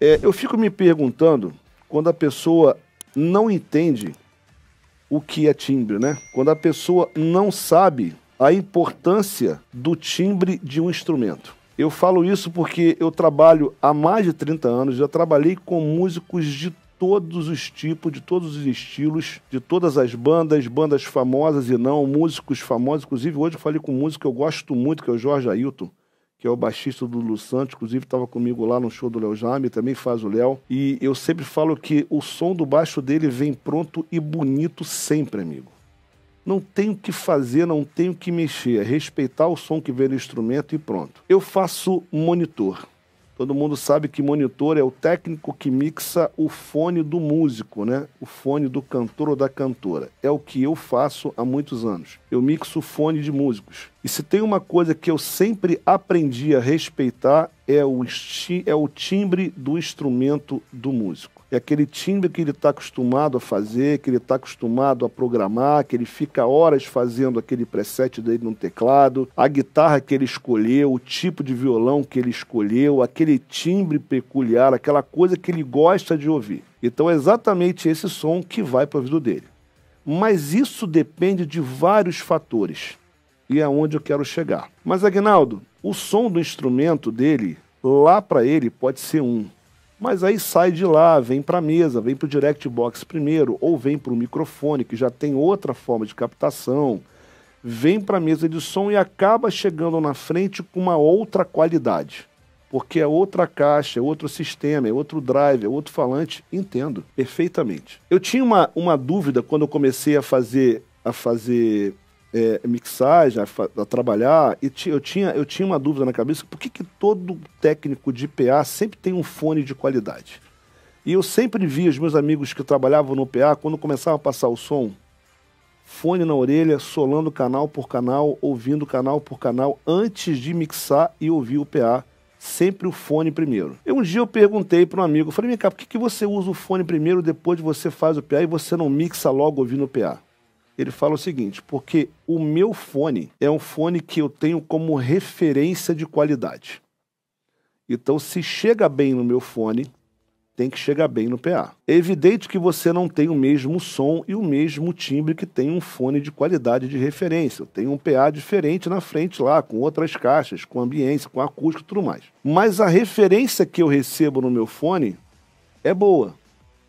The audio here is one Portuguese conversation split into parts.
É, eu fico me perguntando quando a pessoa não entende o que é timbre, né? Quando a pessoa não sabe a importância do timbre de um instrumento. Eu falo isso porque eu trabalho há mais de 30 anos, já trabalhei com músicos de todos os tipos, de todos os estilos, de todas as bandas, bandas famosas e não, músicos famosos. Inclusive, hoje eu falei com um músico que eu gosto muito, que é o Jorge Ailton, que é o baixista do Lu Santos, inclusive estava comigo lá no show do Léo Jaime, também faz o Léo. E eu sempre falo que o som do baixo dele vem pronto e bonito sempre, amigo. Não tenho que fazer, não tenho que mexer, é respeitar o som que vem no instrumento e pronto. Eu faço monitor. Todo mundo sabe que monitor é o técnico que mixa o fone do músico, né? O fone do cantor ou da cantora. É o que eu faço há muitos anos. Eu mixo o fone de músicos. E se tem uma coisa que eu sempre aprendi a respeitar é o, é o timbre do instrumento do músico. É aquele timbre que ele está acostumado a fazer, que ele está acostumado a programar, que ele fica horas fazendo aquele preset dele no teclado, a guitarra que ele escolheu, o tipo de violão que ele escolheu, aquele timbre peculiar, aquela coisa que ele gosta de ouvir. Então é exatamente esse som que vai para o ouvido dele. Mas isso depende de vários fatores. E é onde eu quero chegar. Mas, Agnaldo, o som do instrumento dele, lá para ele, pode ser um mas aí sai de lá, vem para a mesa, vem para o direct box primeiro, ou vem para o microfone, que já tem outra forma de captação, vem para a mesa de som e acaba chegando na frente com uma outra qualidade. Porque é outra caixa, é outro sistema, é outro drive, é outro falante. Entendo perfeitamente. Eu tinha uma, uma dúvida quando eu comecei a fazer, a fazer é, mixagem, a, a, trabalhar, e eu, tinha, eu tinha uma dúvida na cabeça, por que, que todo técnico de PA sempre tem um fone de qualidade? E eu sempre vi os meus amigos que trabalhavam no PA, quando começava a passar o som, fone na orelha, solando canal por canal, ouvindo canal por canal, antes de mixar e ouvir o PA. Sempre o fone primeiro. E um dia eu perguntei para um amigo, falei, vem cá, por que, que você usa o fone primeiro, depois você faz o PA e você não mixa logo ouvindo o PA? Ele fala o seguinte: porque o meu fone é um fone que eu tenho como referência de qualidade. Então, se chega bem no meu fone, tem que chegar bem no PA. É evidente que você não tem o mesmo som e o mesmo timbre que tem um fone de qualidade de referência. Tenho um PA diferente na frente lá, com outras caixas, com ambiência, com acústico e tudo mais. Mas a referência que eu recebo no meu fone é boa.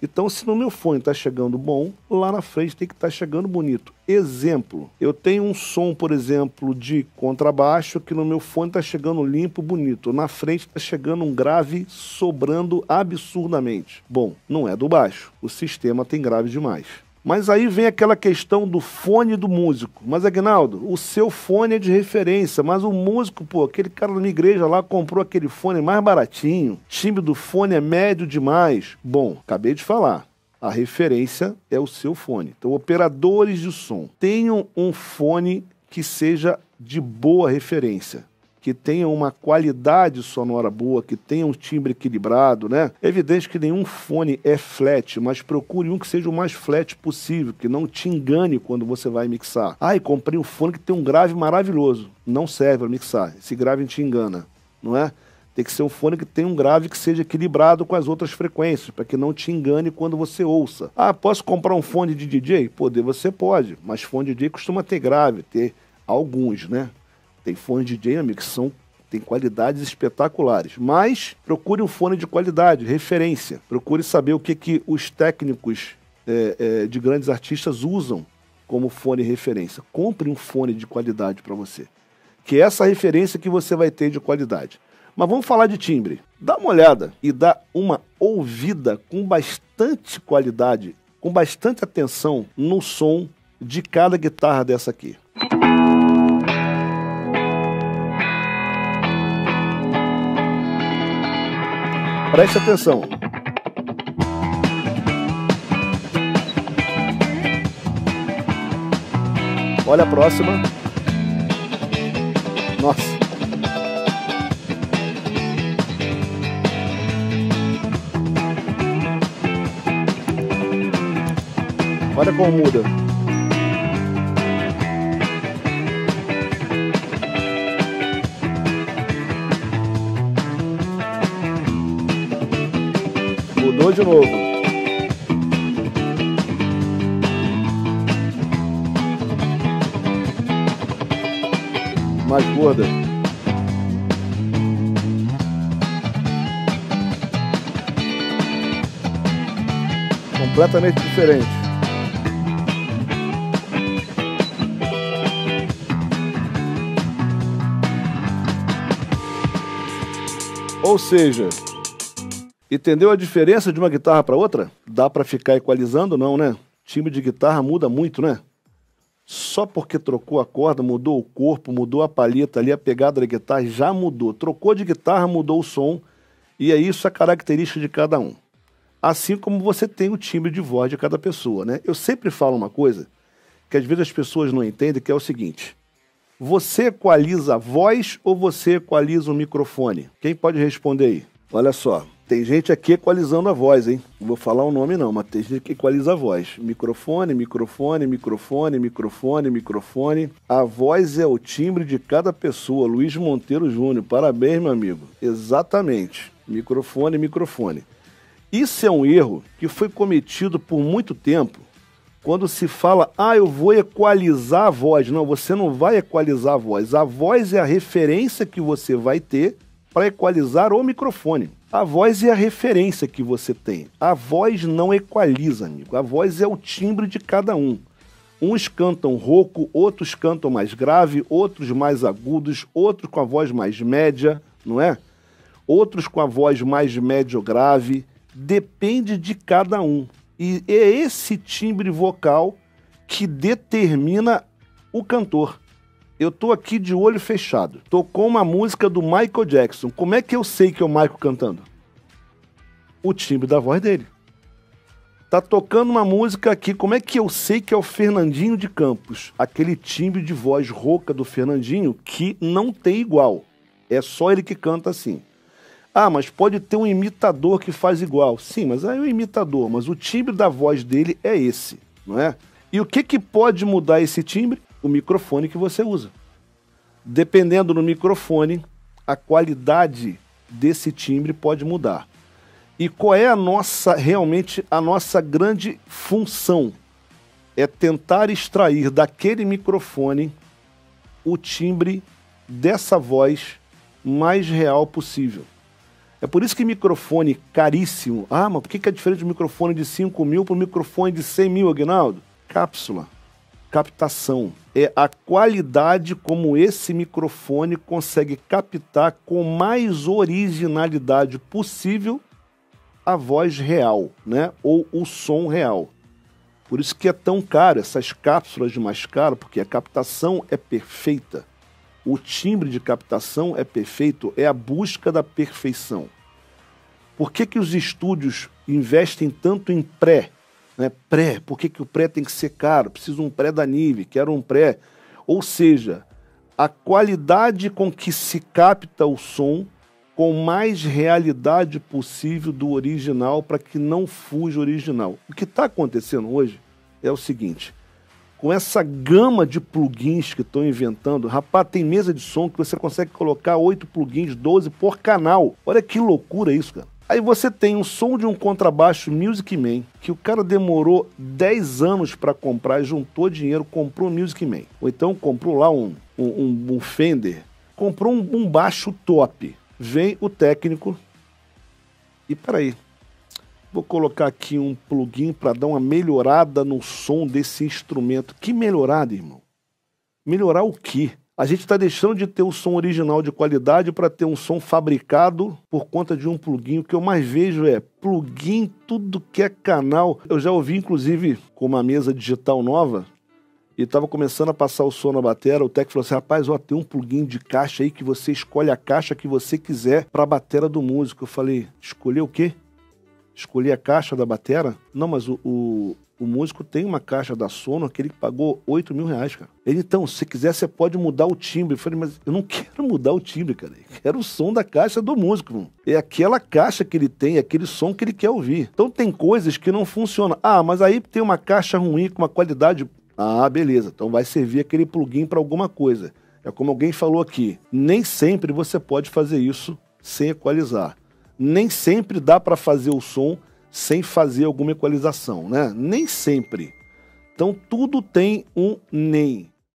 Então, se no meu fone está chegando bom, lá na frente tem que estar tá chegando bonito. Exemplo, eu tenho um som, por exemplo, de contrabaixo que no meu fone está chegando limpo, bonito. Na frente está chegando um grave sobrando absurdamente. Bom, não é do baixo. O sistema tem grave demais. Mas aí vem aquela questão do fone do músico. Mas, Agnaldo, o seu fone é de referência, mas o músico, pô, aquele cara da minha igreja lá comprou aquele fone mais baratinho, o timbre do fone é médio demais. Bom, acabei de falar. A referência é o seu fone. Então, operadores de som, tenham um fone que seja de boa referência que tenha uma qualidade sonora boa, que tenha um timbre equilibrado, né? É evidente que nenhum fone é flat, mas procure um que seja o mais flat possível, que não te engane quando você vai mixar. Ai, comprei um fone que tem um grave maravilhoso. Não serve para mixar. Esse grave te engana, não é? Tem que ser um fone que tenha um grave que seja equilibrado com as outras frequências, para que não te engane quando você ouça. Ah, posso comprar um fone de DJ? Poder você pode, mas fone de DJ costuma ter grave, ter alguns, né? Tem fones DJ, amigo, que são tem qualidades espetaculares. Mas procure um fone de qualidade, referência. Procure saber o que, que os técnicos é, é, de grandes artistas usam como fone referência. Compre um fone de qualidade para você. Que é essa referência que você vai ter de qualidade. Mas vamos falar de timbre. Dá uma olhada e dá uma ouvida com bastante qualidade, com bastante atenção no som de cada guitarra dessa aqui. Preste atenção. Olha a próxima. Nossa. Olha como muda. Mudou de novo. Mais gorda. Completamente diferente. Ou seja, entendeu a diferença de uma guitarra para outra? Dá para ficar equalizando, não, né? Timbre de guitarra muda muito, né? Só porque trocou a corda, mudou o corpo, mudou a palheta ali, a pegada da guitarra já mudou. Trocou de guitarra, mudou o som. E é isso a característica de cada um. Assim como você tem o timbre de voz de cada pessoa, né? Eu sempre falo uma coisa que às vezes as pessoas não entendem, que é o seguinte. Você equaliza a voz ou você equaliza o microfone? Quem pode responder aí? Olha só, tem gente aqui equalizando a voz, hein? Vou falar o nome não, mas tem gente que equaliza a voz. Microfone, microfone, microfone, microfone, microfone. A voz é o timbre de cada pessoa. Luiz Monteiro Júnior, parabéns, meu amigo. Exatamente. Microfone, microfone. Isso é um erro que foi cometido por muito tempo quando se fala, ah, eu vou equalizar a voz. Não, você não vai equalizar a voz. A voz é a referência que você vai ter para equalizar o microfone. A voz é a referência que você tem. A voz não equaliza, amigo. A voz é o timbre de cada um. Uns cantam rouco, outros cantam mais grave, outros mais agudos, outros com a voz mais média, não é? Outros com a voz mais médio grave. Depende de cada um. E é esse timbre vocal que determina o cantor. Eu tô aqui de olho fechado. Tocou uma música do Michael Jackson. Como é que eu sei que é o Michael cantando? O timbre da voz dele. Tá tocando uma música aqui, como é que eu sei que é o Fernandinho de Campos? Aquele timbre de voz rouca do Fernandinho que não tem igual. É só ele que canta assim. Ah, mas pode ter um imitador que faz igual. Sim, mas aí é o imitador, mas o timbre da voz dele é esse, não é? E o que, que pode mudar esse timbre? O microfone que você usa. Dependendo do microfone, a qualidade desse timbre pode mudar. E qual é a nossa, realmente, a nossa grande função? É tentar extrair daquele microfone o timbre dessa voz mais real possível. É por isso que microfone caríssimo. Ah, mas por que, é diferente do microfone de 5 mil para o microfone de 100 mil, Aguinaldo? Cápsula, captação. É a qualidade como esse microfone consegue captar com mais originalidade possível a voz real, né? Ou o som real. Por isso que é tão caro, essas cápsulas de mais caro, porque a captação é perfeita o timbre de captação é perfeito, é a busca da perfeição. Por que, que os estúdios investem tanto em pré? Né? Pré, por que, que o pré tem que ser caro? Preciso um pré da Nive, quero um pré. Ou seja, a qualidade com que se capta o som com mais realidade possível do original para que não fuja o original. O que está acontecendo hoje é o seguinte: com essa gama de plugins que estão inventando, rapaz, tem mesa de som que você consegue colocar 8 plugins, 12 por canal. Olha que loucura isso, cara. Aí você tem um som de um contrabaixo Music Man, que o cara demorou 10 anos para comprar, juntou dinheiro, comprou Music Man. Ou então comprou lá um, um, um Fender, comprou um, um baixo top. Vem o técnico e peraí, Vou colocar aqui um plugin para dar uma melhorada no som desse instrumento. Que melhorada, irmão? Melhorar o quê? A gente está deixando de ter o som original de qualidade para ter um som fabricado por conta de um plugin. O que eu mais vejo é plugin, tudo que é canal. Eu já ouvi, inclusive, com uma mesa digital nova, e estava começando a passar o som na bateria, o técnico falou assim, rapaz, ó, tem um plugin de caixa aí que você escolhe a caixa que você quiser para a bateria do músico. Eu falei, escolher o quê? escolher a caixa da batera. Não, mas o, o, o, músico tem uma caixa da Sono, aquele que pagou 8 mil reais, cara. Ele, então, se quiser, você pode mudar o timbre. Eu falei, mas eu não quero mudar o timbre, cara. Eu quero o som da caixa do músico. Mano. É aquela caixa que ele tem, é aquele som que ele quer ouvir. Então tem coisas que não funcionam. Ah, mas aí tem uma caixa ruim com uma qualidade. Ah, beleza. Então vai servir aquele plugin para alguma coisa. É como alguém falou aqui. Nem sempre você pode fazer isso sem equalizar nem sempre dá para fazer o som sem fazer alguma equalização, né? Nem sempre. Então tudo tem um NEM.